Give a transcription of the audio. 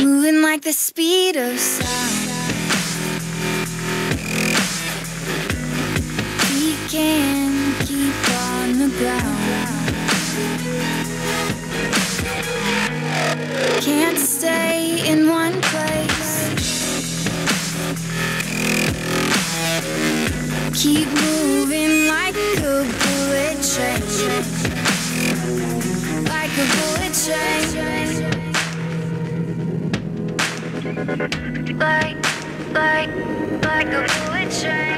Moving like the speed of sound. We can keep on the ground. Keep moving like a bullet train. Like a bullet train. Like, like, like a bullet train.